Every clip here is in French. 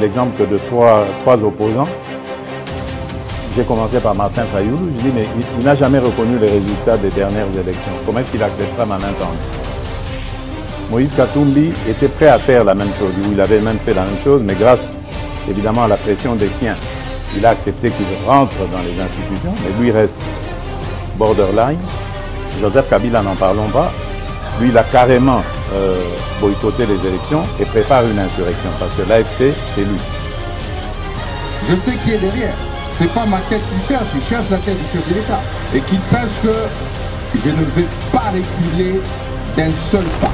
l'exemple de trois, trois opposants. J'ai commencé par Martin Fayoulou. Je dis, mais il, n'a jamais reconnu les résultats des dernières élections. Comment est-ce qu'il acceptera ma main tendue? Moïse Katumbi était prêt à faire la même chose. Il avait même fait la même chose, mais grâce évidemment à la pression des siens, il a accepté qu'il rentre dans les institutions, mais lui reste borderline. Joseph Kabila, n'en parlons pas. Lui, il a carrément euh, boycotté les élections et prépare une insurrection parce que l'AFC, c'est lui. Je sais qui est derrière. C'est pas ma tête qu'il cherche, il cherche la tête du chef de l'État. Et qu'il sache que je ne vais pas reculer d'un seul pas.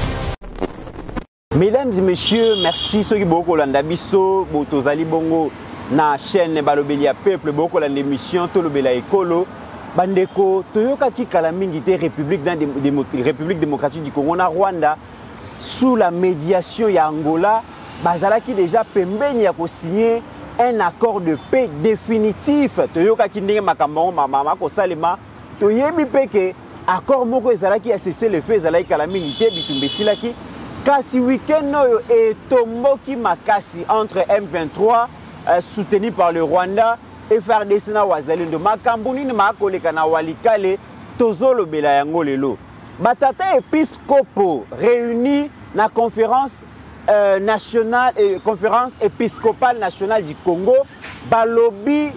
Mesdames et messieurs, merci ceux qui beaucoup landa botozali bongo na chaîne balobeli ya peuple beaucoup landa émission tolobela ekolo. Bandeko toyokaki kala mingi te République République démocratique du Congo Rwanda sous la médiation ya Angola bazalaki déjà pembeni ya signer un accord de paix définitif. Toyokaki ndenge makambo mama kosalema toyebi mpe ke accord moko ezalaki ya cessez le feu ezalaki kala mingi te bitumba esilaki. Kasi week-end oyo etomboki makasi entre M23 euh, soutenu par le Rwanda FRDC na wazalendo makambo nini makoleka na walikale tozolobela yango lelo. Batata episcopo réunis na conférence euh, nationale euh, conférence épiscopale nationale du Congo balobi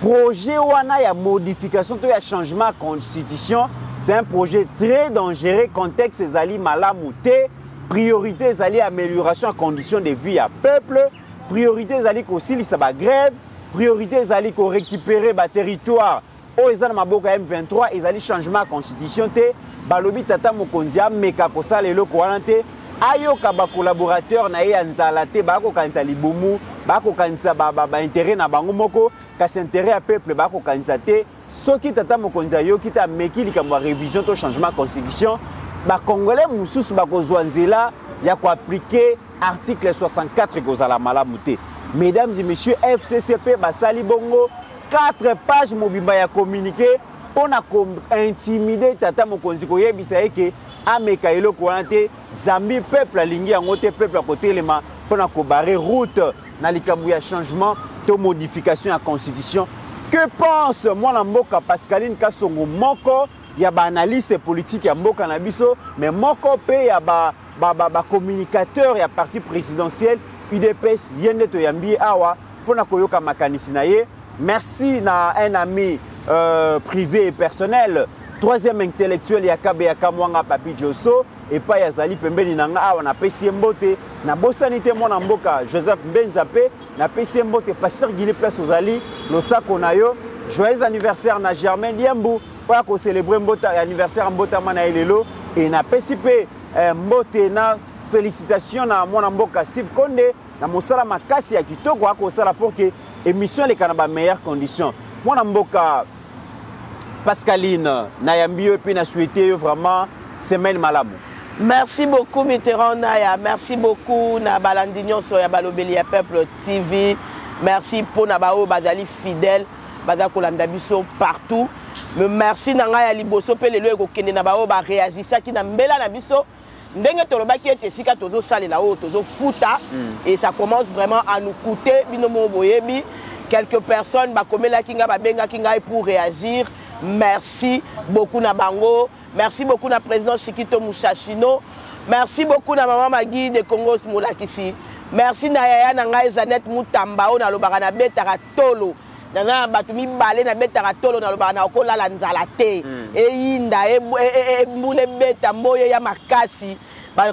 projet wana ya modification to ya changement constitution. C'est un projet très dangereux contexte ezali malamu te. Priorité ezali amélioration ya condition de vie ya peuple. Priorité ezali kosilisa bagrève priorité ezali korécupérer baterritoire oyo eza na maboko ya m23 ezali changement ya constitution te. Balobi tata mokonzi ameka kosala eloko wana te ayoka bacolaborateur na ye ya nzala te bakokanisa libumu bakokanisa baintere na bango moko kasi intere ya peuple bakokanisa te. Soki tata mokonzi ayoki te ameki likambo ya révision to changement ya constitution bakongolais mosusu bakozwa nzela ya koaplike article 64 ekozala malamu te. Mesdames et messieurs fccp basali bongo 4 page mobimba ya communiqué mpo na kointimide tata mokonzi koyebisa ye ke ameka eloko wana te zambi peuple alingi yango te peuple akotelema mpo na kobare route. Na likambo ya changement to modification ya constitution que pense mwana mboka pascaline kasongo moko? Ya baanalyste politique ya mboka na biso me moko mpe ya bacommunicateur ba, ba ya parti présidentiel udps ye nde toyambi ye awa mpona koyoka makanisi na ye merci na un ami euh, privé et personnel troisième intellectuel ya kabeyaka mwanga papi joso. Epai azali pembeni na nga awa napesi ye mbote. Nabosani te mwana mboka joseph mbenza mpe napesi ye mbote paster gili place ozali losako na yo. Joyeux anniversaire na germain liembu mpo ya kocelebre anniversaire mbotama na ye lelo. E napesi mpe mbote na félicitation na mwana mboka steve konde. Na mosala makasi ya kitoko akosala mpo ke émission eleka na bameilleure condition mwana mboka pascaline nayambi yo mpe na souhaite yo vraiment semaine malamu. Merci beaucoup mitterrand naya. Merci beaucoup na balandi nyonso ya balobeli ya peuple tv merci mpo na baoyo bazali fidèle baza kolanda biso partout. Me merci na ngai ya liboso mpe lelo ekokende na baoyo baréagisaki na mbela na biso. Ndenge tolobaki ete esika tozosalela oyo tozofuta mm. et ça commence vraiment à nous coûter. Bino mo boyebi quelques personnes bakomelaki ngai babengaki ngai pour réagir merci beaucoup na bango. Merci beaucoup na président chikito mushashino. Merci beaucoup na mama magi de congos molakisi. Merci na yaya na ngai jeannette mutamba oyo nalobaka nabetaka tolo. Naza na bato mibale nabetaka tolo nalobaka na okolala nzala te. Eyinda embula ebeta mboyo ya makasi.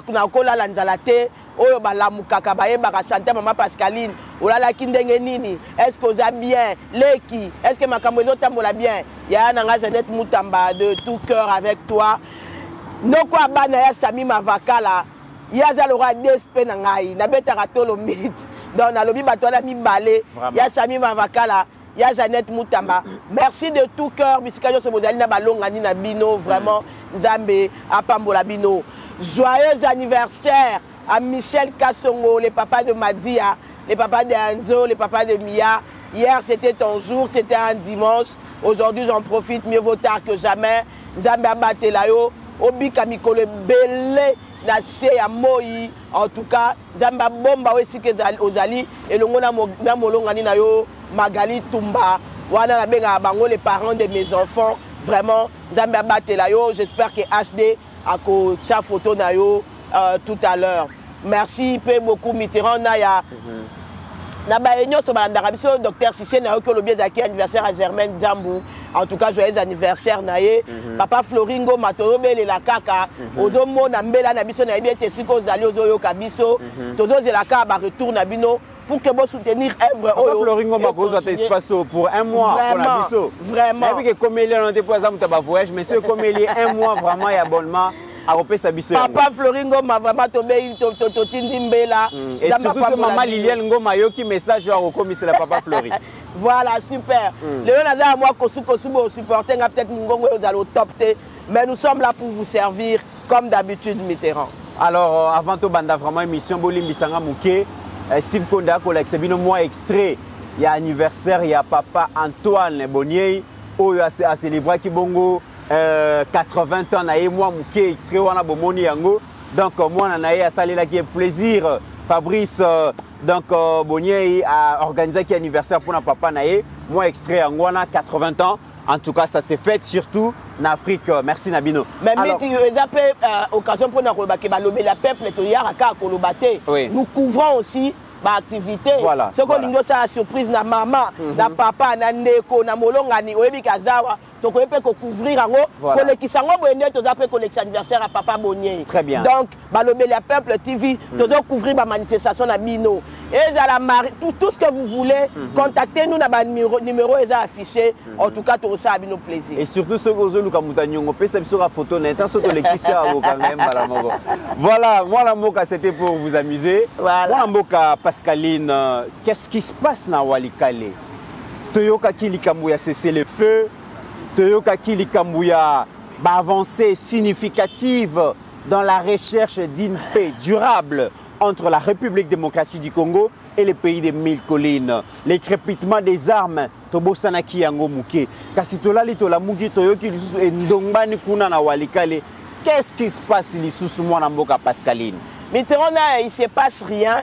Na okolala nzala te oyo balamukaka bayebaka sante mama pascaline olalaki ndenge nini? Estce oza bien? Leki estce makambo ezotambola bien? Yaya na nga jeannette mutamba de tout cœur avec toi. Ndoko ya bana ya sami mavakala ye aza lokwa dsp na ngai nabetaka tolo mite donc nalobi bato wana mibale. Ya sami mavakala ya jeannette mutamba. Merci de tout cœur bisika nyonso bozali na balongani na bino vraiment. Nzambe apambola bino. Joyeux anniversaire à Michel Kassongo, le papa de Madia, le papa de Anzo, le papa de Mia. Hier, c'était ton jour, c'était un dimanche. Aujourd'hui, j'en profite, mieux vaut tard que jamais. Nzambe abatelayo, obika mikolo belé, na se ya moi en tout cas nzambe abomba oyo esika ozali elongo na molongani na yo magali tumba bango les parents de mes enfants vraiment nzambe abatela yo j'espère que hd akotia photo na yo euh, tout à l'heure merci mpe beaucoup mitterrand na ya na baye nyonso balandaka biso docteur sise nayoki olobi ezalaki anniversaire ya germaine zambu en tout cas joyeux anniversaire na ye. -hmm. papa floringo tozobelela kaka. Mm -hmm. ozomona mbela na biso nayebi ete esika ozali ozoyoka biso. -hmm. tozozela kaka baretour na bino pour que vous soutenir œuvre oyo Floringo Makozo ta espace pour un mois pour la biso. vraiment. Et puis que comme il est on pour ça voyage mais c'est comme il est un mois vraiment et abonnement akopesa biso papa flori ngoma vraiment tobei totindi mbela. Et surtout mama liliane ngoma ayoki message oyo akokomisela papa flori voilà super. Lelo naza ya mwa kosukosu bosupporte nga peut-être mongongo oyo ozala otop te. Mais nous sommes là pour vous servir comme d'habitude mitterrand. Alors avant tobanda vraiment émission bolimbisanga moke steve konde akolakisa bino mwa extrait. Ya anniversaire ya papa antoine boniei oyo acélébraki bongo euh, 80 ans na ye mwa moke extrait wana bomoni yango. Donc mwana na ye asalelaki ye plaisir. Fabrice euh, donc euh, boniei aorganisaki anniversaire mpona papa na ye. Mwa extrait yango wana 80 ans. En tout cas ça s'est fait surtout na afrique. Merci na bino mais miti eza mpe occasion mpona koloba ke balobela peuple toyaka kaka koloba te. Nous couvrons aussi baactivité voilà, soki olingi osala surprise na mama na papa na ndeko na molongani oyebi kazawa tokoki mpe kocouvrir yango kolekisa yango boye nde toza mpe kolekisa anniversaire ya papa bien. donc balobeli ya peuple tv tozocouvrir bamanifestation na bino. Ezala mari tout, tout ce que vous voulez contactez nous na banumero eza affiché. En tout cas tokosala bino plaisir. Et surtout soki ozoluka moto anyongo pesa biso ka photo na ntan so tolekisi awa kokanga ye mbala moko. Voilà mwana mboka c'était pour vous amuser. Voilà. mwana mboka pascaline euh, qu'est-ce qui se passe na walikale? Toyokaki likambo ya cesse le feu toyokaki likambo ya baavancée significative dans la recherche d'une paix durable entre la République démocratique du Congo et les pays des mille collines. Les crépitements des armes tobosanaki yango kuna na. Qu'est-ce qui se passe lisusu mwana mboka Pascaline? Mitterrand, là, il ne se passe rien,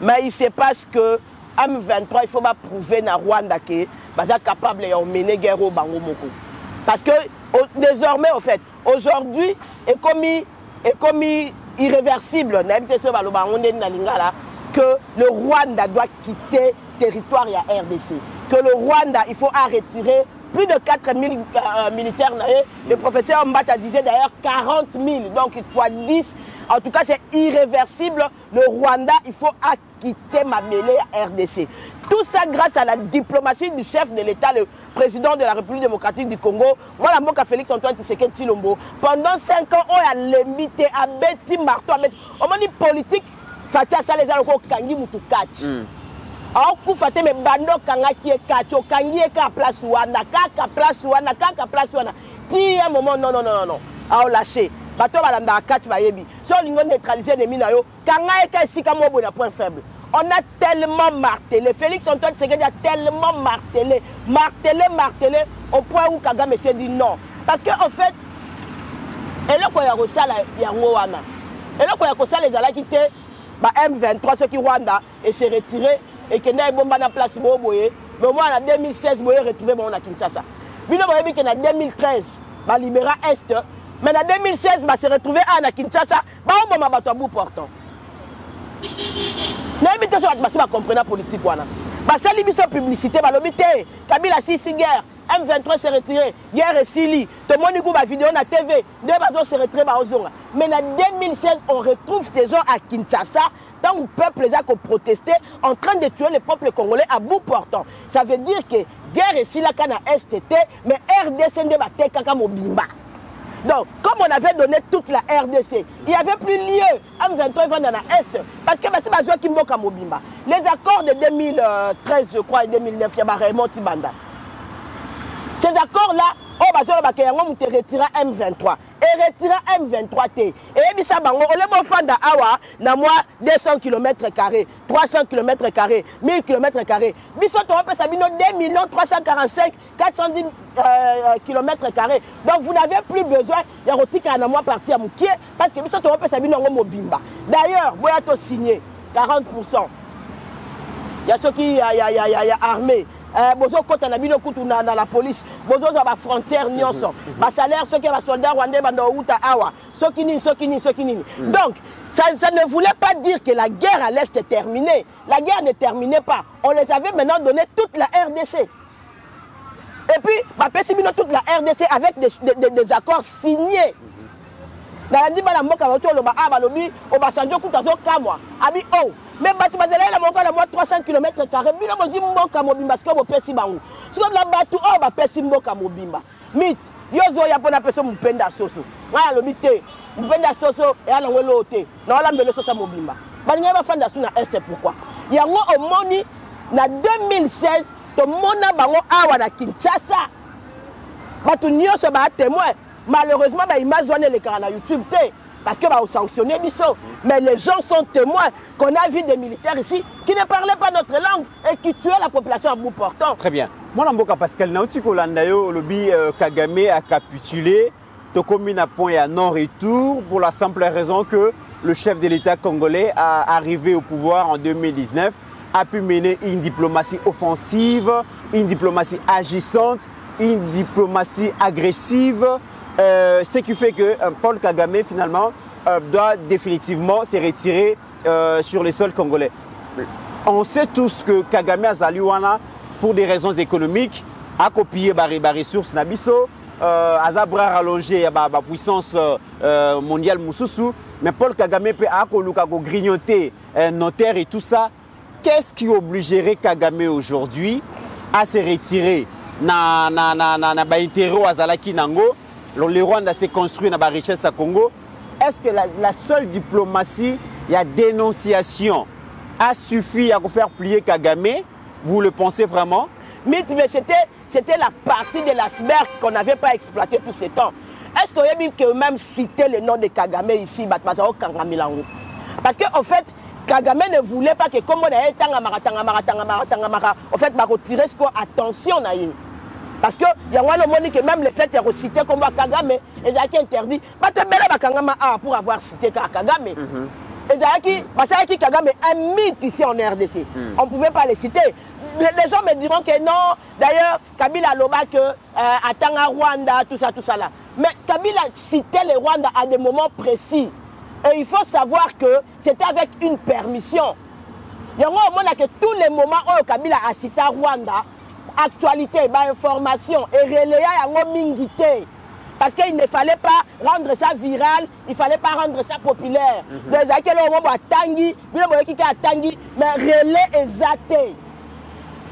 mais il se passe que M23, il faut pas prouver na Rwanda que capable de mener guerre au Bango Moko. Parce que désormais, en fait, aujourd'hui, est commis, est commis irréversible, que le Rwanda doit quitter le territoire la RDC. Que le Rwanda, il faut en retirer plus de 4000 euh, militaires. naye. Le professeur Mbata disait d'ailleurs 40 000, donc il faut 10 en tout cas, c'est irréversible. Le Rwanda, il faut acquitter ma mêlée à RDC. Tout ça grâce à la diplomatie du chef de l'État, le président de la République démocratique du Congo. Moi, la moka Félix Antoine Tshisekedi Chilombo. Pendant 5 ans, on a limité à Betty Marteau. À Betty. On m'a dit politique, Fatia Salazar, Kangi Mutukachi. akufa te me bando okangaki ye kati okangi ye kaka place wana kaka place wana kaka place wana ti ye moment non non non non non aolâche bato balandaka kati bayebi so olingi oneutralize ennemi na yo kanga ye ka esika mo boye na point faible on a tellement martelé. Félix antoine tshisekedi a tellement martelé. Martelé martelé au point où kagame s'est dit non. Parce que en fait eloko ya kosala yango wana eloko ya kosala ezalaki te ba m23 soki rwanda ese retire ekende ebomba na place boyo boye. Me omwana na 2016 boye retrouve bango na kinshasa. Bino boyebi ke na 2013 balibéra est mais na 2016 base retrouve a na kinshasa baoboma bato ya bout portant nayebi te so bato basi bacomprena politique wana. Basali publicité balobi te. Kabila sisi guerre m23 se retire guerre esili tomoni ku bavideo na tv nde bazo se retire mais na 2016 on retrouve ces gens à kinshasa. Ntango peuple eza koproteste en train de tuer le peuple congolais à bout portant. Ça veut dire que guerre esilaka na est te mais rdc nde batekaka mobimba Donc, comme on avait donné toute la RDC, il n'y avait plus lieu à M23 vendre dans l'Est. Parce que c'est besoin qui à Mobimba. Les accords de 2013, je crois, et 2009, il y a Raymond Tibanda. Ces accords-là, oh, bah, je vais retiré M23. Et eretira m23 te eyebisa bango ole bofanda awa na mwa 200 km carré 300 km carré 1000 km carré biso tokopesa bino 2 millions 345 410 euh, km donc vous n'avez plus besoin ya kotikala na mwa parti ya mokie parce que biso tokopesa bino yango mobimba d'ailleurs boya tosigne 40 ya soki ya, ya, ya, ya, ya armée bozokɔta na bino kutu na, la police. Bozozwa bafrontière nyonso. Basalaire soki basoldat rwandais banda outa awa. Soki nini soki nini soki nini donc ça, ça ne voulait pas dire que la guerre à l'est est terminée. La guerre ne terminait pas. On les avait maintenant donné toute la rdc et puis bapesi bino toute la rdc avec des, des, des, des accords signés. Mboka bauti oloba a balobi obasanjo kuta azokamwa abi o me bato bazalaki na moko na mwa 300 km carré bino bozwi mboka mobimba sikoyo bopesi bango. Sikoyo na bato oyo bapesi mboka mobimba. Mit yo ozoya mpo napesa mopenda soso. Ngai alobi te mopenda soso eya nango eloo te naolambela sosa mobimba. Balingai bafanda su na este pourquoi? Yango omoni na 2016 tomona bango awa na kinshasa. Bato nyonso baa témoin. Malheureusement baimage wana elekaka na youtube te parce que baosanctionne biso mais les gens sont témoins qu'on a vu des militaires ici qui ne parlaient pas notre langue et qui tuaient la population à bout portant. Très bien. Mwana mboka pascal nauti yo olobi euh, kagame a capitulé. Tokomi na point ya non retour pour la simple raison que le chef de l'état congolais a arrivé au pouvoir en 2019 a pu mener une diplomatie offensive une diplomatie agissante une diplomatie agressive euh, ce qui fait que euh, Paul Kagame finalement euh, doit définitivement se retirer sur le sol congolais. On sait tous que Kagame Azaliwana, pour des raisons économiques, a copié les ressources Nabiso, a bras rallongé la puissance mondiale Moussousou, mais Paul Kagame peut grignoter nos terres et tout ça. Qu'est-ce qui obligerait Kagame aujourd'hui à se retirer? Na na na na na ba azalaki nango le Rwanda s'est construit dans la richesse à Congo. Est-ce que la, la, seule diplomatie, il y a dénonciation, a suffi à faire plier Kagame? Vous le pensez vraiment? Mais, mais c'était la partie de l'iceberg qu'on n'avait pas exploité tout ce temps. Est-ce qu'on a vu même citer le nom de Kagame ici, Parce qu'en en fait, Kagame ne voulait pas que comme on a Tangamara, en fait, retirer attention à lui. Parce que yango wana omoni ke même le fait ya kocite kombo ya kagame ezalaki interdit bato ebele bakangama awa pour avoir cité kaka kagame ezalaki basalaki kagame un mythe ici en rdc mm. on pouvait pas le citer. Les gens me diront que non. D'ailleurs kabila aloba que euh, atanga rwanda tout ça tout ça là. Mais kabila citait le rwanda à des moments précis. Et il faut savoir que c'était avec une permission. Yango omonaka tous les moments oyo kabila acita rwanda actualité bainformation ereléya yango mingi te parce qu'il ne fallait pas rendre ça viral il fallait pas rendre ça populaire. Ke atangi mais relais te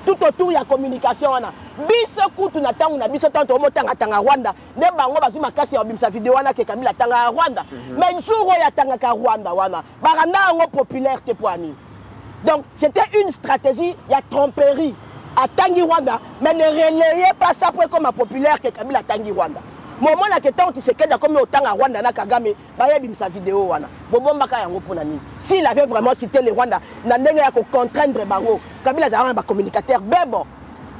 tout autour ya communication wana. Biso kutu na ntango na biso ntango tokomotangatanga rwanda. Nde bango bazwi makasi ya kobimisa video wana ke kabila atangaka rwanda. Mm -hmm. mais jour oyo atangaka rwanda wana. Baranda yango populaire te po ani donc c'était une stratégie ya tromperie atangi rwanda. Mais ne relayez pas ça pour comme populaire que kabila atangi rwanda. Momonaka ntango tisekedi akomi otanga rwanda na kagame bayebimisa video wana bobombaka yango mpona nini s'il avait vraiment cité le rwanda na ndenge ya kocontraindre bango kabila azalaka na bacommunicateur bebo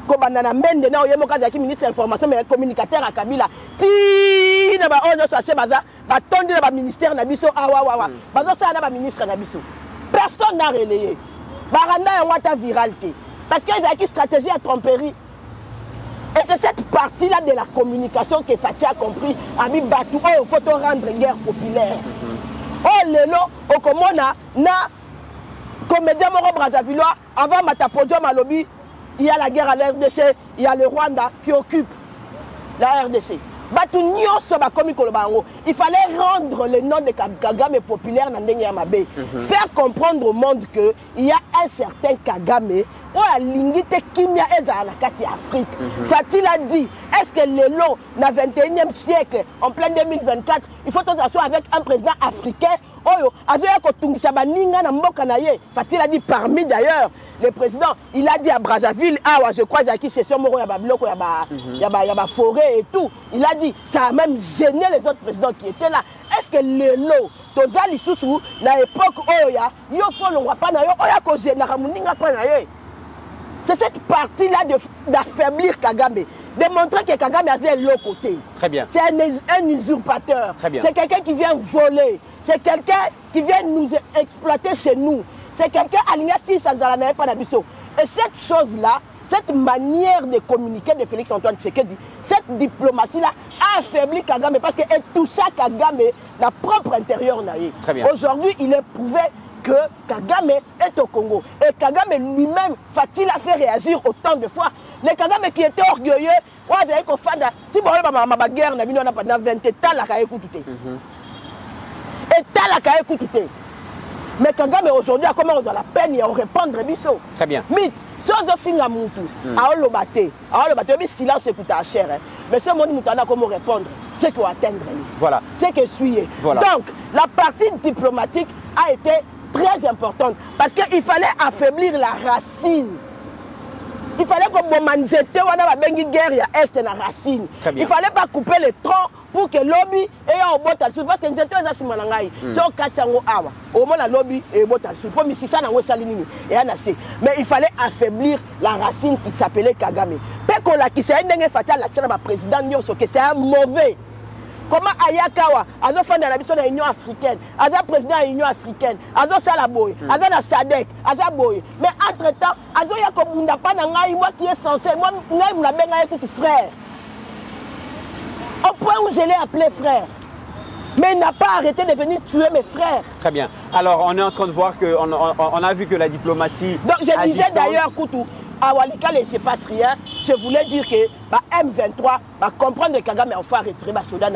kobanda na mende na oye moko azalaki ministre information mais communicateur ya kabila ti na baoyo nyonso ase baza batondi na baministère na biso. Awawawa bazosala na baministre na biso. Personne na relaye baranda yango ata viral te Parce qu'il y a une stratégie à tromperie. Et c'est cette partie-là de la communication que Fatih a compris. Ami Batou, oh, il faut rendre guerre populaire. Oh, lelo, au Komona, na comédien Moro Brazzavillois, avant Matapodium à lobby, il y a la guerre à l'RDC, il y a le Rwanda qui occupe la RDC. bato nyonso bakomi koloba yango il fallait rendre le nom de kagame populaire na ndenge ya mabe faire comprendre au monde que il y a un certain kagame oyo alingi te kimia ezala na kati ya afrique. Fatil a dit est ce que lelo na 21e siècle en plein 2024 il faut tozala so avec un président africain? Oyo azoya kotungisa baninga na mboka na ye. Fatil a dit parmi d'ailleurs le président il a dit à brazzaville awa je crois ezalaki session moko ya babiloko ya baforêt et tout. Il a dit ça a même gêné les autres présidents qui étaient là. Est ce que lelo toza lisusu na époque oyo ya yo folongwa mpa na yo oyo akozenaka moninga mpa na ye? C'est cette partie là d'affaiblir kagame de montrer que kagame aza eloko te Très bien. c'est un, un usurpateur Très bien. c'est quelqu'un qui vient voler c'est quelqu'un qui vient nous exploiter chez nous c'est quelqu'un alingi asisa nzala na ye mpa na biso et cette chose là cette manière de communiquer de Félix Antoine Tshisekedi, cette diplomatie-là a affaibli Kagame parce qu'elle toucha Kagame dans propre intérieur. Très bien. Aujourd'hui, il est prouvé que Kagame est au Congo. Et Kagame lui-même, fa-t-il a fait réagir autant de fois? Les Kagame qui était orgueilleux, ouais, vous avez qu'on fait ma guerre, on a pendant 20 ans, la kaye tout Et tal la kaye tout Mais Kagame aujourd'hui a comment on a la peine et on répondre biso. Très bien. Mythe. so ozofinga mutu aoloba te aoloba te oyebi silence ekutaka cher mais so omoni mutu ana komo répondre? C'est que atteindre Voilà. c'est que suye Voilà. donc la partie diplomatique a été très importante. Parce qu'il fallait affaiblir la racine. Il fallait koboma nzete wana babengi guerre ya este na racine. Il fallait pas couper le tronc pour que lobi eya obota lisusu parce que nzete eza nsima na ngai so okati yango awa. Omona lobi ebota lisusu mpo misisa nango esali nini eya na se. Mais il fallait affaiblir la racine qui s'appelait kagame. Mpe kolakisa ye ndenge fati alakisa na baprésident nyonso ke c'est un mauvais comment ayaka awa azofanda na biso na union africaine aza président ya union africaine azosala boye aza na sadek aza boye. Mais entre temps azoya kobunda mpa na ngai moi qui est censé moi ngai nabenga ye kutu frère. Au point où je l'ai appelé frère. Mais il n'a pas arrêté de venir tuer mes frères. Très bien. Alors, on est en train de voir que on, on- on a vu que la diplomatie. Donc je disais d'ailleurs, Koutou, à Walikale, il ne se passe rien. Je voulais dire que bah, M23 va comprendre que Kagame a fait retirer les soldats.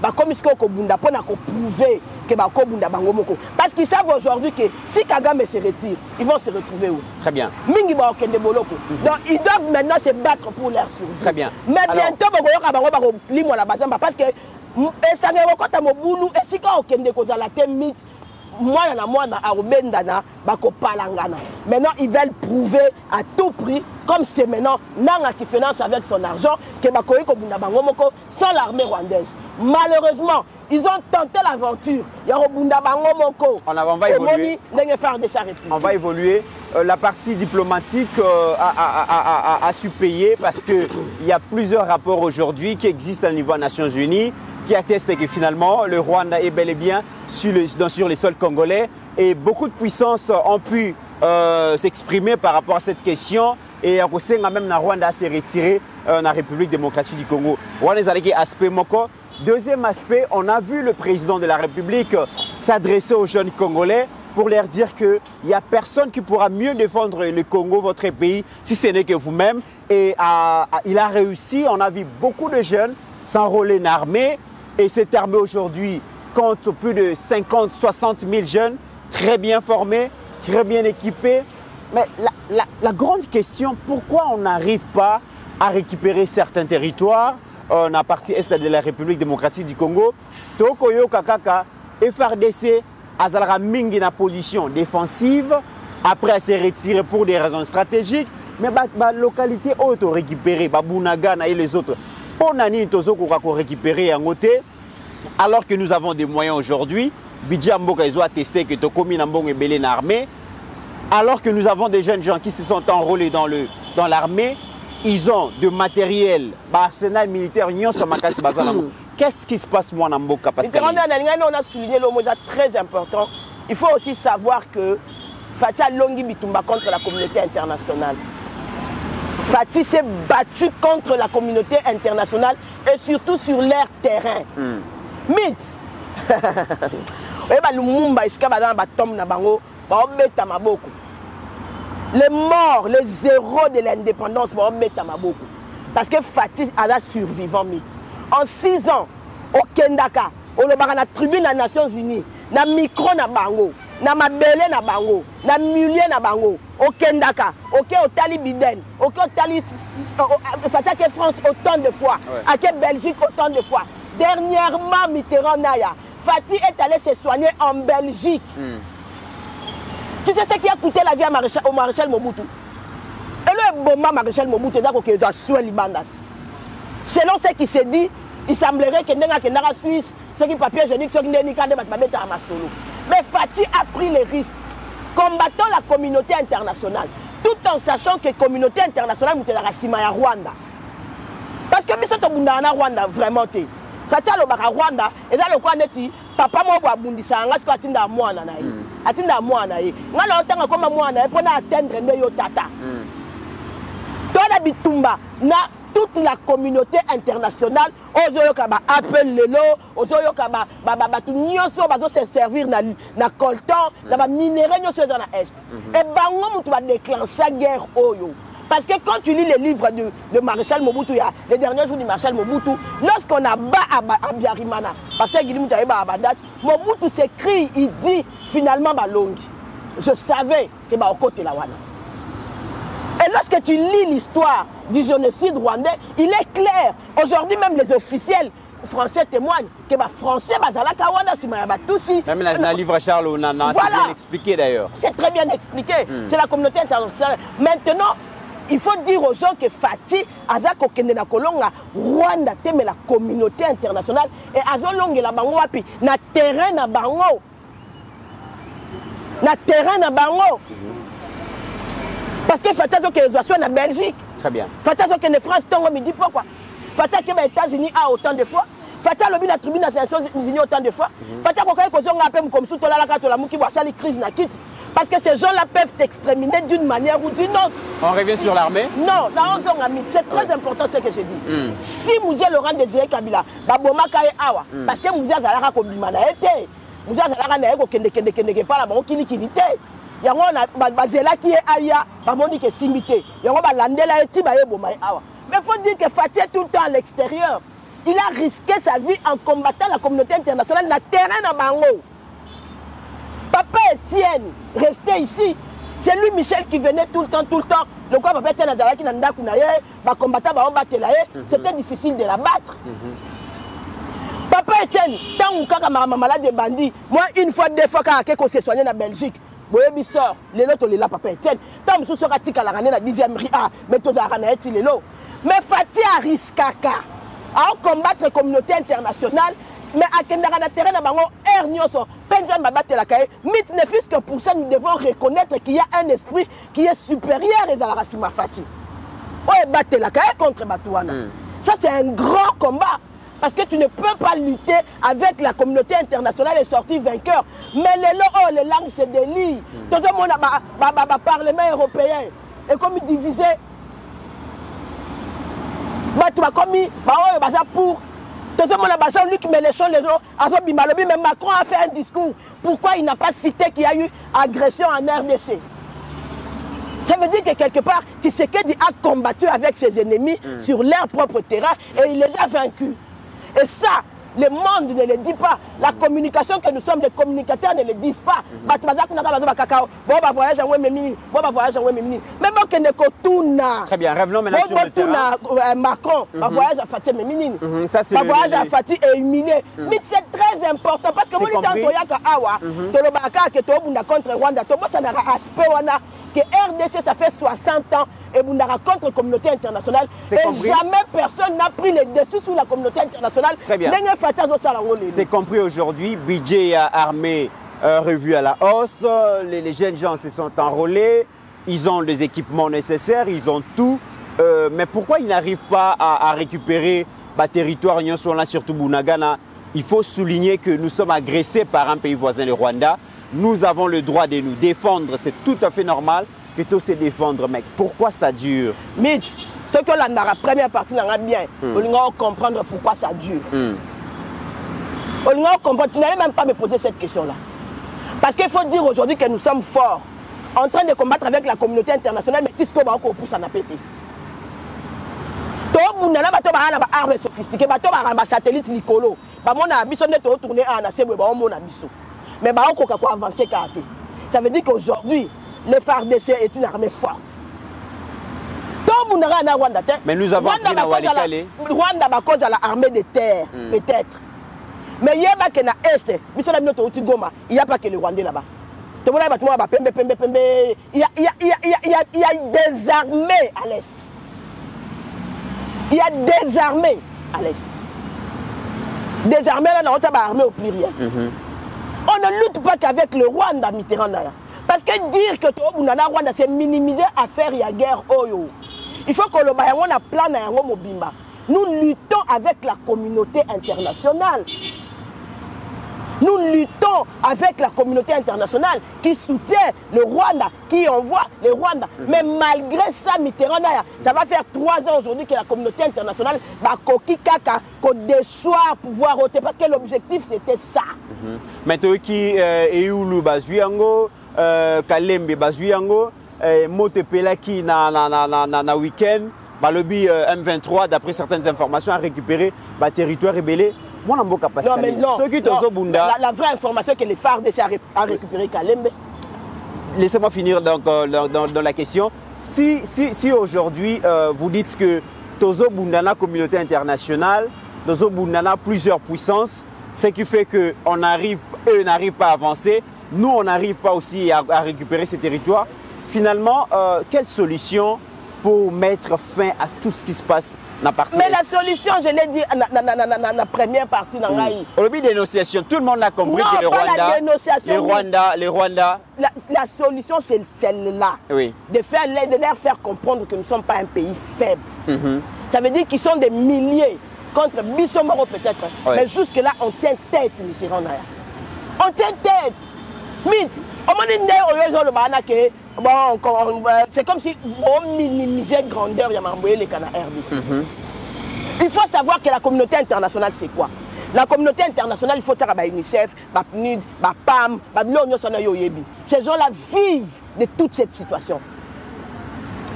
Bah, comme ce qu'on bunda pour prouver que bah, Kobunda bango moko. Parce qu'ils savent aujourd'hui que si Kagame se retire, ils vont se retrouver où Très bien. mingi bakokende boloko donc ils doivent maintenant se battre pour leur survie Très bien. mais Alors- bientôt bakolimwala bazamba parce que m- esanga ekokɔta mobulu esika okende kozala te mite mwana na mwana akobendana bakopalangana maintenant ils veulent prouver à tout prix comme c'est maintenant nanga qui finance avec son argent que bakoki kobunda bango moko sans l'armée rwandaise malheureusement ils ont tenté l'aventure ya kobunda bango moko On va évoluer. Omoni ndenge FARDC a répliqué. On va évoluer. Euh, la partie diplomatique euh, a, a- a- a- a su payer parce qu'il y a plusieurs rapports aujourd'hui qui existent au niveau des Nations Unies qui attestent que finalement le Rwanda est bel et bien sur, dans- sur les sols congolais et beaucoup de puissances ont pu euh, s'exprimer par rapport à cette question et Rosenga même na Rwanda s'est retiré euh, la République démocratique du Congo. Rwanda aspect. Deuxième aspect, on a vu le président de la République euh, s'adresser aux jeunes Congolais pour leur dire qu'il n'y a personne qui pourra mieux défendre le Congo, votre pays, si ce n'est que vous-même. Et il a réussi, on a vu beaucoup de jeunes s'enrôler en armée. Et cette armée aujourd'hui compte plus de 50, 60 000 jeunes, très bien formés, très bien équipés. Mais la, la- la grande question, pourquoi on n'arrive pas à récupérer certains territoires? Euh, na partie est de la République démocratique du Congo. Tokoyoka kaka FRDC azalaka mingi na position défensive. Après se retirer pour des raisons stratégiques. Mais balocalité ba oyo torécupéré babunagana et les autres nini tozokoka korécupérer yango te alors que nous avons des moyens aujourd'hui budget ya mboka ezo que tokomi na mbongo ebele na armée alors que nous avons des jeunes gens qui se sont enrôlés dans le- dans l'armée, ils ont de matériel, bah, arsenal militaire, nyonso makasi baza nango. Qu'est-ce qui se passe moi na mboka Nalinga, on a souligné le mot très important. Il faut aussi savoir que Fatia Longi Bitumba contre la communauté internationale. Fatih s'est battu contre la communauté internationale et surtout sur leur terrain. Mythe. oyeba lumumba esika baza na batombe na bango baobeta maboko. Les morts les héros de l'indépendance baobeta maboko. Parce que fatih aza survivant mythe en six ans okendaka olobaka na tribune ya nations unies na micro na bango na mabele na bango na milieu na bango okendaka oke otali biden oke otali fati ake france autant de fois Ouais. ake belgique autant de fois. Dernièrement mitterrand naya fati est allé se soigner en belgique. Tu sais ce qui a coûté la vie à maréchal, au maréchal mobutu? Elo eboma maréchal mobutu eza kokezwa soin libanda te selon ce qui se dit il semblerait que ndenge akendaka suisse soki papier génique soki ndeni ka nde bato babetaka masolo mais fati a pris les risques combattant la communauté internationale tout en sachant que communauté internationale nsima ya rwanda. Parce que biso tobundaka na rwanda vraiment te fati alobaka rwanda eza lokola neti papa moko abundisaka nga sikoyo atindaka mwana na ye atindaka mwana na ye nga na otanga koma mwana na ye mpona atteindre nde yo tata. Tola bitumba na toute la communauté internationale. Ozoyoka baappel lelo ozoyoka ba- ba- ba- bato nyonso bazose servir na, na coltan na baminere nyonso eza na est. E bango moto badéclencha guerre oyo. Parce que quand tu lis les livres de, de maréchal mobutu les derniers jours du maréchal mobutu lorsqu'on abat à, Ba- à biarimana parce que mobutu s'écrit il dit finalement balongi je savais ke baokotela wana Et lorsque tu lis l'histoire du génocide rwandais, il est clair. Aujourd'hui, même les officiels français témoignent que les Français, bazalaka wana sima ya batusi. Même dans le livre Charles Onana, c'est bien expliqué d'ailleurs. C'est très bien expliqué. C'est la communauté internationale. Maintenant, il faut dire aux gens que Fati aza kokende na kolonga Rwanda te mais la communauté internationale et azolongela bango wapi? Na terrain na bango na terrain na bango parce que Fati azokezwa na Belgique Très bien. Fati azokende France ntongo midi pourquoi Fati akeba États-Unis a autant de fois Fati alobi na tribune ya Nations Unies autant de fois kozonga mpe mokomisu tolalaka tolamuki bo asali crise na kiti parce que ces gens-là peuvent t'exterminer d'une manière ou d'une autre On revient sur l'armée. non c'est très important ce que je dis si muzie laurent désiré kabila babomaka ye awa parce que muzie azalaka kobima na ye te muzie azalaka na ye kokendekendekendeke epa na bango kilikili te yango bazelaki ye aya bamoni ke esimbi te. Yango balandela ye ti bayeboma ye awa. Mais faut dire que Fatih est tout le temps à l'extérieur. Il a risqué sa vie en combattant la communauté internationale na terrain na bango. Papa Étienne restait ici. C'est lui, Michel, qui venait tout le temps, tout le temps. Quoi, Papa Étienne Azalaki battait là, c'était difficile de la battre. Papa Étienne, tant ou kaka ma malade des bandits, moi, une fois, deux fois, quand on s'est soigné en Belgique, boyebi sort. Lelo tolela papa etienne ntango mosusu oka tikalaka nde na 10e ri. A me tozalaka na ye ti lelo. Mais fati ariskaka aocombattre communauté internationale mais akendaka na terrain na bango aire nyonso mpe nzambe abatelaka ye ne fût que pour ça nous devons reconnaître qu'il y a un esprit qui est supérieur ezalaka nsima fati oyo ebatelaka ye contre bato wana ça c'est un grand combat parce que tu ne peux pas lutter avec la communauté internationale et sortir vainqueur. Mais lelo oyo les langues se délient tozomona baparlement européen ekomi divisé. Bato bakomi baoyo baza pour tozomona bajean luc méléchon lezo azobima alobi mais macron a fait un discours. Pourquoi il n'a pas cité qu'il y a eu agression en rdc ça veut dire que quelque part Tshisekedi a combattu avec ses ennemis sur leur propre terrain et il les a vaincus et ça le monde ne le dit pas. La communication que nous sommes des communicateurs ne le disent pas. Bato baza kunaka bazo bakakao bo bavoyage yango ememi nini bo bavoyage yango ememi nini mais bokende kotuna Très bien, revenons maintenant sur le terrain. botuna euh, macron. Bavoyage ya fati ememi nini Mhm, ça, c'est bavoyage le- ya fati ehumilié mais c'est très important parce que ntango compris. toyaka awa tolobaka kaka ke tobunda contre rwanda tobosanaka aspect wana que rdc ça fait 60 ans ebundaka contre communauté internationale et compris. jamais personne n'a pris le dessus sur la communauté internationale Très bien. C'est compris aujourd'hui. Budget armé euh, revu à la hausse. Les, les jeunes gens se sont enrôlés. Ils ont les équipements nécessaires. Ils ont tout. Euh, mais pourquoi ils n'arrivent pas à, à récupérer le territoire Nyonso, là, surtout Bunagana? Il faut souligner que nous sommes agressés par un pays voisin, le Rwanda. Nous avons le droit de nous défendre. C'est tout à fait normal que tous se défendre. Mais pourquoi ça dure? Mit soki olandaka première partie nanga bien olingaka comprendre pourquoi ça dure Hmm. olingaka comprendre tu n'allais même pas me poser cette question là parce qu'il faut dire aujourd'hui que nous sommes forts en train de combattre avec la communauté internationale mais tisiko baokopusana pe te tobunda na bato baa na baarme sophistiqué bato baa na basatellite likolo bamona biso nde totourne awa na se boye baomona biso mais baokoka koavancer kaka te ça veut dire qu'aujourd'hui le fardc est une armée forte. Rwanda Mais nous avons appris na Walikale. rwanda bakozala armée de terre Mm. peut-être. Mais yebake na est biso na bino touti goma iya pake le rwandais là-bas. Tomona bato moko bapembe pembe pembe il y a, il y a, il y a, il y a, il y a, il y a des armées à l'est. Il y a des armées à l'est. Des armées là na ota baarmée au pluriel on ne lutte pas qu'avec le rwanda mitterrand parce que dire que tobunda na rwanda c'est minimiser affaire ya guerre oyo il faut koloba yango na plan na yango mobimba. Nous luttons avec la communauté internationale nous luttons avec la communauté internationale qui soutient le Rwanda, qui envoie le Rwanda. Mais malgré ça, Mitterrand, ça va faire trois ans aujourd'hui que la communauté internationale va coquille caca, qu'on déçoit pouvoir ôter. Parce que l'objectif, c'était ça. mais toyoki euh, eulu bazwi yango euh, kalembe bazwi yango euh, moto epelaki na, na, na, na, week-end balobi euh, m23 d'après certaines informations a récupéré baterritoire ebele mwana mboka pascal soki tozobunda La, la vraie information que les FARDC a, ré- a récupéré Kalembe. laissez-moi finir donc, euh, dans, dans, dans la question. Si, si, si aujourd'hui euh, vous dites que Tozo Bundana, communauté internationale, Tozo Bundana, plusieurs puissances, ce qui fait qu'on arrive, eux n'arrivent pas à avancer, nous on n'arrive pas aussi à, à récupérer ces territoires. Finalement, euh, quelle solution pour mettre fin à tout ce qui se passe Mais la solution, je l'ai dit dans la première partie dans la Au début des négociations, tout le monde a compris Non, que les pas la dénonciation, oui. Rwandais, les Rwandais, la, la solution, c'est celle-là. oui. de, faire, de leur faire comprendre que nous ne sommes pas un pays faible. Mhm. Ça veut dire qu'ils sont des milliers contre Bissomoro peut-être. Ouais. Mais jusque-là, on tient tête, Mitterrand. On tient tête. Mythe. On m'a dit, Nde, Oyo, Bon, c'est comme si on minimisait grandeur, il y a Mamboye, les Cana RDC. Il faut savoir que la communauté internationale, c'est quoi? La communauté internationale, il faut dire à UNICEF, à PNUD, à PAM, Yoyebi. Ces gens-là vivent de toute cette situation.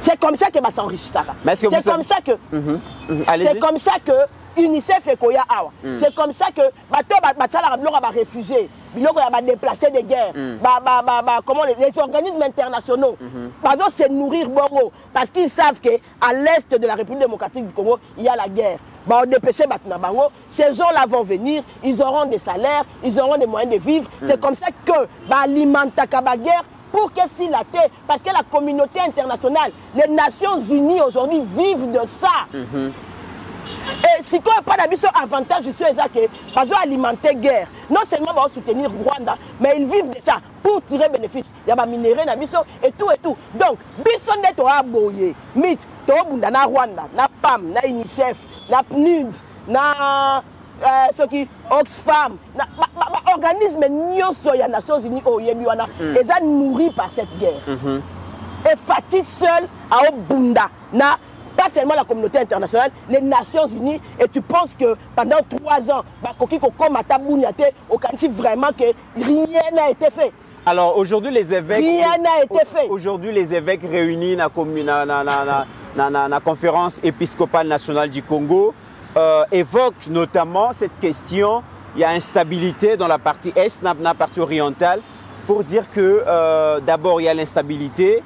C'est comme ça que va s'enrichir C'est comme ça que Mhm. Mhm. Allez-y. c'est comme ça que UNICEF et Koya Awa. C'est comme ça que bateau batsala biloko ba réfugiés, biloko ya ba déplacés de guerre, ba ba ba ba comment les, les organismes internationaux. Bazo se nourrir bongo parce qu'ils savent que à l'est de la République démocratique du Congo, il y a la guerre. Bah, on dépêche Batna Bango. Ces gens-là vont venir, ils auront des salaires, ils auront des moyens de vivre. C'est comme ça que bah, alimenta la guerre pour que s'il a été, parce que la communauté internationale, les Nations Unies aujourd'hui vivent de ça. Et si quoi pas d'habitude avantage je suis exact que parce alimenter guerre. Non seulement va soutenir Rwanda mais ils vivent de ça pour tirer bénéfice. Il y a ba minerai na biso et tout et tout. Donc biso nde to aboye mit to bunda na Rwanda na PAM na UNICEF na PNUD na euh, soki Oxfam na ba, ba, ba nyonso ya Nations Unies oyebi wana eza nourri par cette guerre. Et Fatih seul à Obunda, na pas seulement la communauté internationale, les Nations Unies, et tu penses que pendant trois ans, Bakoki Kokoma Tabouniate, au Kanti vraiment que rien n'a été fait. Alors aujourd'hui les évêques Rien n'a été fait. Aujourd'hui les évêques réunis na commu- na na na na, na, na- na conférence épiscopale nationale du Congo euh, évoquent notamment cette question il y a instabilité dans la partie est dans la partie orientale pour dire que euh, d'abord il y a l'instabilité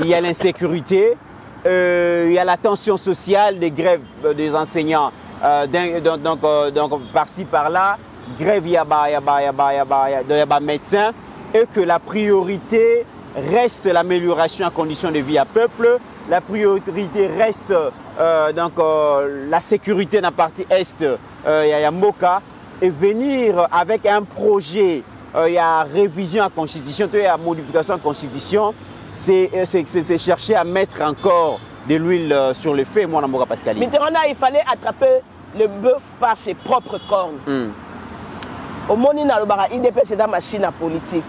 il y a l'insécurité il y a la tension sociale des grèves euh, des enseignants euh, donc donc, euh, par-ci par-là grève il y a ba- il y a ba- il y a ba- il y a ba- il y a- il y a ba médecins et que la priorité reste l'amélioration en conditions de vie à peuple, la priorité reste euh, donc, euh, la sécurité dans la partie est, euh, y a- Moka, et venir avec un projet, euh, il y a révision à la constitution, il y a modification à la constitution, c'est euh, c'est- chercher à mettre encore de l'huile euh, sur le feu, moi, dans Moka Pascal. Mitterrand, il fallait attraper le bœuf par ses propres cornes. Hmm. Au moni na lobaka IDP c'est la machine à politique.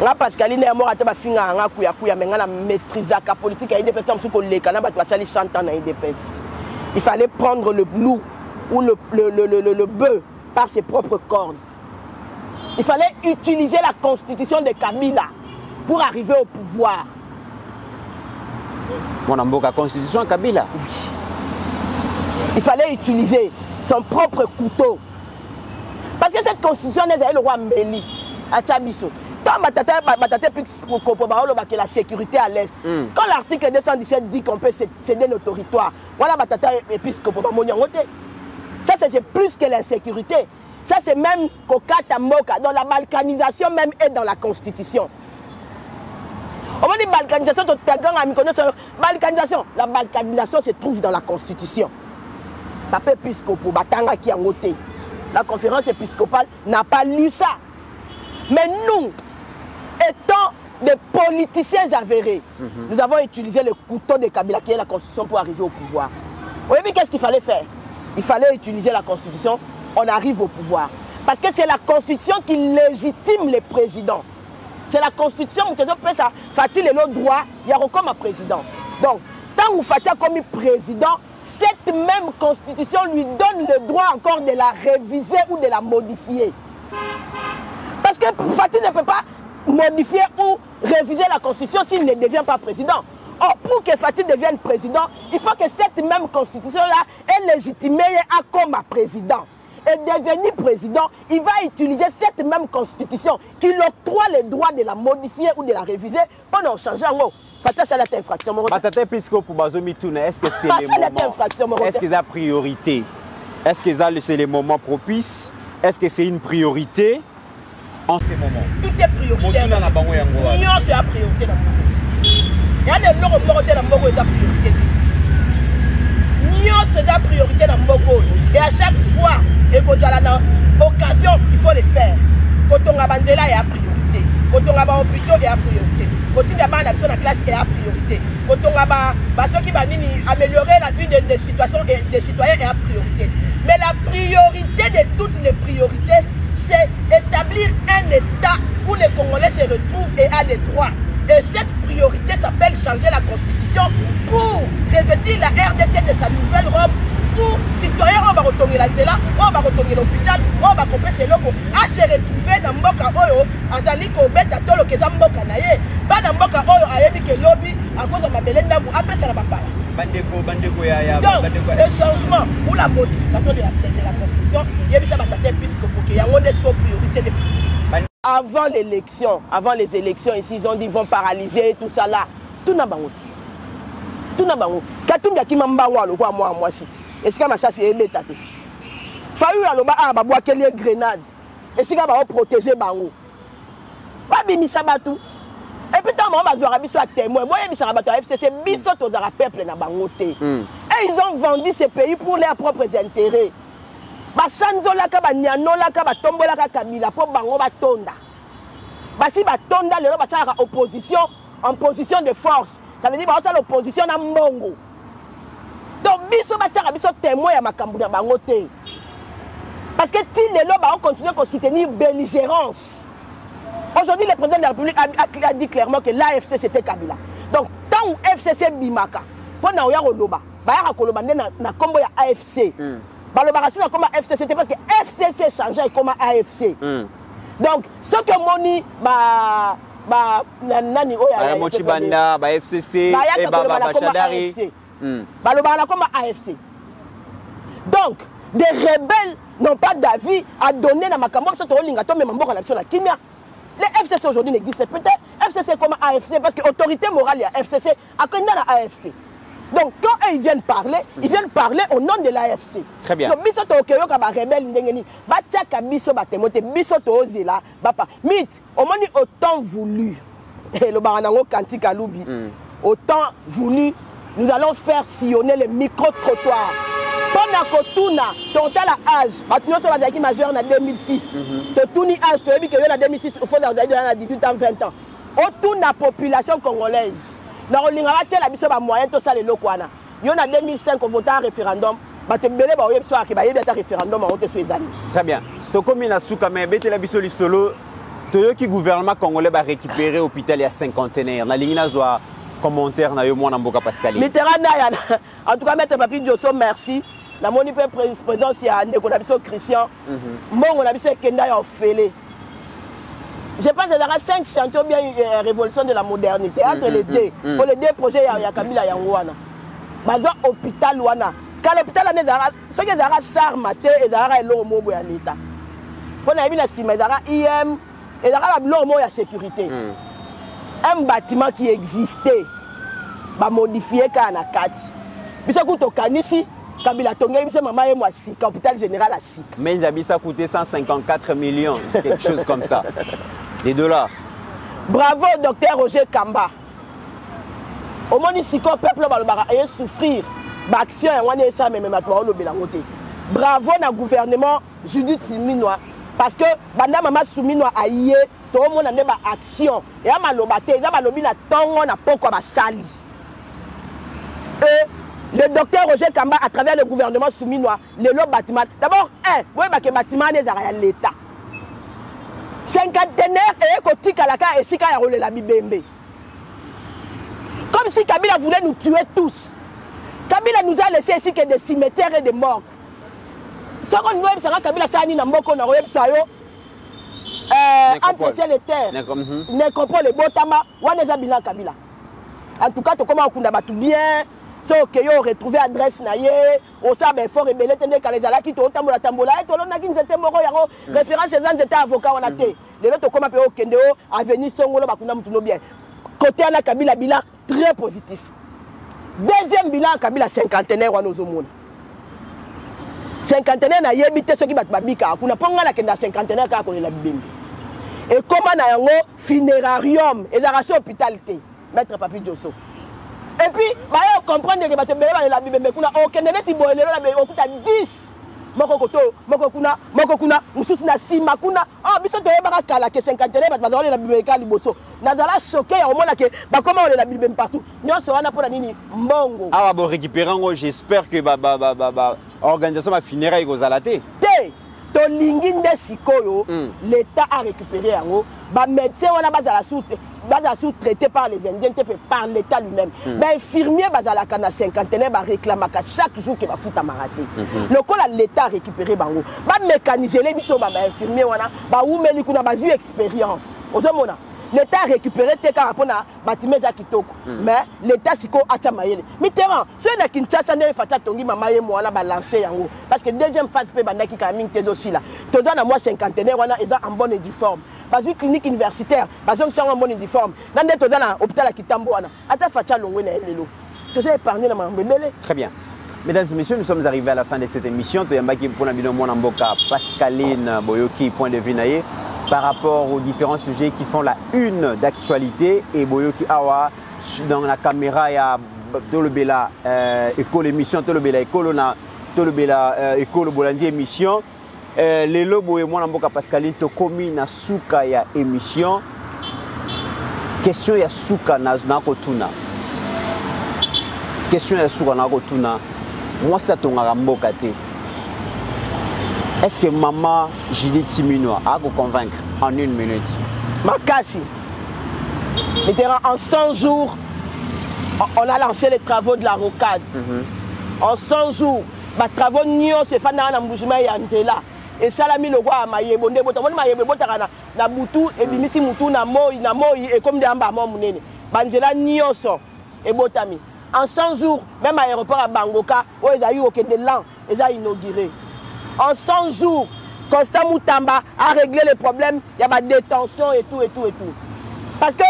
nga pascaline ya moko ate bafinga yanga kuyakuya me nga na maîtrisaka politique ya idps ta mosusu koleka na bato basali 100 ans na idps il fallait prendre le loup ou le, le, le, le, le, le bœuf par ses propres cornes il fallait utiliser la constitution de kabila pour arriver au pouvoir Mon Mboka constitution Kabila. il fallait utiliser son propre couteau. Parce que cette constitution n'est le roi Mbeli. atia biso tant batata batata kopo baolobaki la sécurité à l'est Mm. quand l'article 217 dit qu'on peut céder nos territoires voilà batata épiscopo ça c'est plus que l'insécurité ça c'est même kokata mboka donc la balkanisation même est dans la constitution omoni balkanisation totaganga mikolo nyonso balkanisation. La balkanisation se trouve dans la constitution. Papa épiscopo batangaki yango te la conférence épiscopale n'a pas lu ça. Mais nous étant des politiciens avérés nous avons utilisé le couteau de Kabila qui est la constitution pour arriver au pouvoir. Vous voyez qu'est-ce qu'il fallait faire? Il fallait utiliser la constitution. On arrive au pouvoir. Parce que c'est la constitution qui légitime les présidents c'est la constitution moto ezopesa fati lelo droit ya kokoma président. Donc ntango fati akomi président cette même constitution lui donne le droit encore de la réviser ou de la modifier. Parce que fati ne peut pas modifier ou réviser la constitution s'il ne devient pas président. Or, pour que Fatih devienne président, il faut que cette même constitution-là est légitimée à comme président. Et devenir président, il va utiliser cette même constitution qui l'octroie le droit de la modifier ou de la réviser pour en changer en haut. Fatih, c'est la infraction. mon batata episcopo bazomituna est ce que c'est Bah, les ça, la moments infraction, mon est ce qu'ils a priorité est ce qu'ils a c'est les moments propices est ce que c'est une priorité en ces moments Tout est prioritaire. motuna na bango yango wana nyonso ya priorité na ya moko te na eza priorité nyonso eza priorité na mboko. Oyo et à chaque fois ekozala na occasion il faut le faire. Kotonga banzela eya priorité. Kotonga bahôpitaux eya priorité. Kotinda bana na biso na classe eya priorité. Kotonga ba- basoki banini améliorer la vie des de citoyens et des citoyens eya priorité. Mais la priorité de toutes les priorités c'est établir un état où les congolais se retrouvent et a des droits. Et cette priorité s'appelle changer la constitution pour revêtir la rdc de sa nouvelle robe où citoyen oyo bakotongela nzela oyo bakotongela hôpital oyo bakopesa eloko ase retrouve na mboka oyo azali kobeta toloka eza mboka na ye. Bana mboka oyo ayebi ke lobi akozwa mabele ndambu apesa na ya donc bandeko le changement ou la modification de la, de la constitution yebisa batata episcopo ke yango nde siko priorité de avant l'élection avant les élections ici ils ont dit ils vont paralyser tout ça là. Tuna bango te tuna bango. Katumbi akima mbango alokwa mwana mwasi esika masasi ebeta te. Fayu aloba awa babwakeli ye grenade esika baoprotege bango. Babimisa bato epuis ntango bango bazwaka biso ya témoin boyebisaka bato ya fcc biso tozala peuple na bango te. Et ils ont vendu ce pays pour leurs propres intérêts. Basanzolaka banianolaka batombolaka kabila mpo bango batonda basi batonda lelo basalaka opposition en position de force ça veut dire baosala opposition na mbongo donc biso batiaka biso témoin ya makambo na bango te parce que ti lelo baocontinue kosoutenir belligérance Aujourd'hui, le président de la République a, a- a dit clairement que l'AFC c'était Kabila. Donc, tant que FCC bimaka, pour na oya koloba, bayaka koloba nde na, na kombo ya AFC. Mm. Balobaka si na kombo ya FCC te parce que FCC changeait comme AFC. Mm. Donc, ce que moni ba nani oya Baya mochi banda ba fcc Bayaka e ba koloba ba na kombo bashadari. Mm. balobaka na kombo AFC. Donc, des rebelles n'ont pas d'avis à donner na makambo biso tolinga to mema mboka na biso na kimia. Le FCC aujourd'hui n'existe peut-être. FCC comme AFC parce que autorité morale il y a FCC à Kenya na AFC. Donc quand eux, ils viennent parler, ils viennent parler au nom de l'AFC. Très bien. So, biso tokeyoka ba rebelle ndenge nini batiaka biso batemo te biso tozela bapa. Mythe omoni autant voulu. Elobaka nango kantika alubi Mm. autant voulu nous allons faire sillonner le micro-trottoir. Mpo na kotuna totala age bato nyonso bazalaki majeur na 2006 totuni age toyebi ke yo na 2006 ofona ozali deja na 18 ans 20 ans. Otuna population congolaise na kolinga batiela biso bamoyen tosala eloko wana. Yo na 2005 ovota référendum. Bato ebele baoyebi so ake bayebi ata référendum yango te so ezali. Très bien. Tokomi na suka me ebetela biso lisolo. Toyoki gouvernement congolais barécupéré hôpital ya cinquantenaire. Nalingi nazwa commentaire na yo mwana mboka pascali mitterrand en tout cas maître papi dioso merci. Namoni mpe pré- présence ya ndeko na biso christian. Mbongo na biso ekenda ya ofele je pense ezalaka 5 chantier bien euh, révolution de la modernité. Entre les deux. mm. po les deux projets ya, ya kabila yango wana bazwa hôpital wana kala hôpital wana ezalaka soki ezalaka sarma te ezalaka eloko moko boye ya leta mpo nayebi na nsima ezalaka im ezalaka babiloko moko ya sécurité. Mm. un bâtiment qui existait bamodifie kaka na kati biso ku tokanisi kabila atongeli biso mama ye mwa sika hôpital général ya sika Mais a coûté 154 millions, quelque chose comme ça. Des dollars. bravo docteur roger kamba. Omoni sikoyo peuple balobaka eye souffrir. Baaction yango wana esala meme bato baolobela yango te. Bravo na gouvernement judith suminwa parce que banda mama suminwa aye toomona nde baaction. Eya maloba te eza balobi na ntongo na pokwa basali. Et le docteur roger kamba à travers le gouvernement suminwa lelo bâtiment. D'abord un boyebake bâtiment wana ezalaka ya l'état cinquantenaire eye kotikala kaka esika ya kolela bibembe comme si kabila voulait nous tuer tous. Kabila nous a laissé ici que des cimetières et des morgues. Soko olingi oyebisanga kabila asala nini na mboka na koyebisa yo euh, Nécropole. entre ciel et terre Nécro- mhm. nécropole ebotama wana eza bilan kabila. En tout cas tokóma kokunda bato bien so okei oretrouve adresse na ye osala baeffort ebele te nde kala ezalaki tootambola tambola e tolonaki nzete moko yango. Référence eza nzete avocat wana te. Lelo tokóma mpe okende o aveni songolo bakunda mutu no bien. Côté wana kabila bilan très positif. Deuxième bilan kabila cinquantenaire wana ozomona. Cinquantenaire nayebi te soki bato babikaka kuna mpo ngai nakende ya cinquantenaire kaka kolela bibembe. Ekóma na yango funérarium. Ezalaka se hôpital te maître papi joso epuis baye comprendre ke bato ebele balela bibembe kuna okende neti boye lelo na okuta 10 moko koto moko kuna moko kuna mosusu na nsima kuna. O biso toyebaka kala ke cinquantenaire bato bazala kolela bibembe ka liboso. Nazala choke ya komona ke bakóma kolela bibembe partout. Nyonso wana mpo na nini? Mbongo. Ah, bon, récupérant, j'espère que organisation ma funérailles aux alatés. te tolingi nde sikoyo Mm. l'état a récupéré yango. Bamédecin wana bazala sous bazala sous traité par les indiens te mpe par l'état lui-même. Bainfirmier bazalaka na cinquantenaire baréclamaka chaque jour ke bafutamaka te lokola l'état a récupéré bango. Bamécanisele biso ba bainfirmier wana bawumeli kuna bazwi expérience. Ozomona l'état a récupéré te kaka mpona batima eza kitoko. Mais l'état sikoyo atya mayele. Mitterrand soki na kinshasa nde fati atongi mama ye mo wana balance yango. Parce que deuxième phase mpe ebandaki kaka mingi te ezosila toza na mwa cinquantenaire wana eza en bonne et due forme. Bazwi clinique universitaire bazongisa yango en bonne et due forme. Na nde toza na hôpital ya kitambo wana ata fati alongwe na ye lelo. Toza épargne na makambo ebele. Très bien. Mesdames et messieurs, nous sommes arrivés à la fin de cette émission. Toyambaki pour la vidéo Mwana Mboka, Pascaline Boyoki, point de vue naïe, par rapport aux différents sujets qui font la une d'actualité. Et Boyoki Awa, dans la caméra, il y a Tolobela, euh, école émission, Tolobela, école, Tolobela, euh, école Bolandi émission. Euh, lelo boye Mwana Mboka Pascaline, tokomi na suka ya émission. Question ya suka na, na kotuna. question ya suka na kotuna mwasi atongaka mboka te est ce que mama judith siminwa akoconvaincre en une minute? Makasi mitterrand en 100 jours on- a lancé les travaux de la rocade. En 100 jours batravaux nyonso efandaka na mbujima ya nzela esalami lokwa ya mayebo nde ebota omoni mayebo ebotaka na, na butu ebimisi mutu na moi na moi ekomi nde yamba mwa monene banzela nyonso ebotami en 100 jours même aéroport ya bangoka oyo ezali kokende lan eza inauguré en 100 jours constant mutamba a réglé les problèmes. Ya badétention et tout et tout et tout. Parce que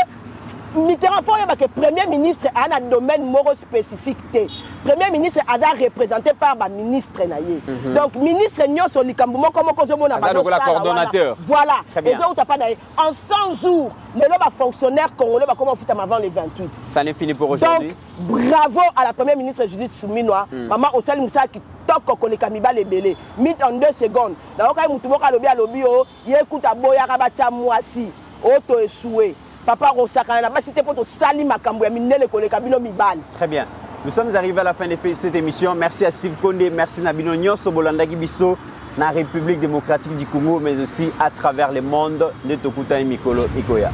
mitterrand fo oyeba ke premier ministre aa na domaine moko spécifique te premier ministre aza représenté par baministre na ye donc ministre nyonso likambo moko moko ozomona voilà. ezouta mpa na ye en 100 jours lelo bafonctionnaire congolais bakoma ofutama avant le 28 ça n'est fini pour donc aujourd'hui bravo à la première ministre judith suminwa mama osali mosala kitoko koleka mibale ebele mit en deux secondes. Nayokai mutu moko alobi alobi o ye kuta boyaka batya mwasi oyo toesue papa kosakana na basi te mpo tosali makambo ya bino mibali. Très bien. Nous sommes arrivés à la fin de cette émission. Merci à steve konde merci na bino nyonso bolandaki biso na république démocratique du congo mais aussi à travers le monde nde tokutani mikolo ekoya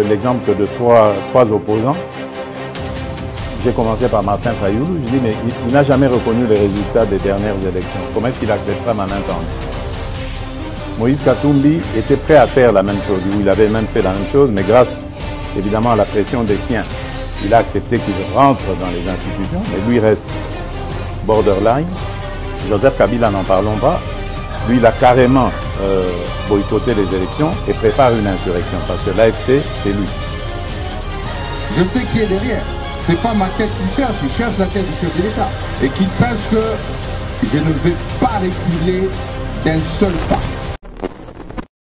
l'exemple de trois, trois opposants. J'ai commencé par Martin Fayoulou. Je dis, mais il, n'a jamais reconnu les résultats des dernières élections. Comment est-ce qu'il acceptera ma main Moïse Katumbi était prêt à faire la même chose. Il avait même fait la même chose, mais grâce évidemment à la pression des siens, il a accepté qu'il rentre dans les institutions, mais lui reste borderline. Joseph Kabila, n'en parlons pas. Lui, il a carrément euh, boycotté les élections et prépare une insurrection parce que l'AFC, c'est lui. Je sais qui est derrière. C'est pas ma tête qu'il cherche, il cherche la tête du chef de l'État. Et qu'il sache que je ne vais pas reculer d'un seul pas.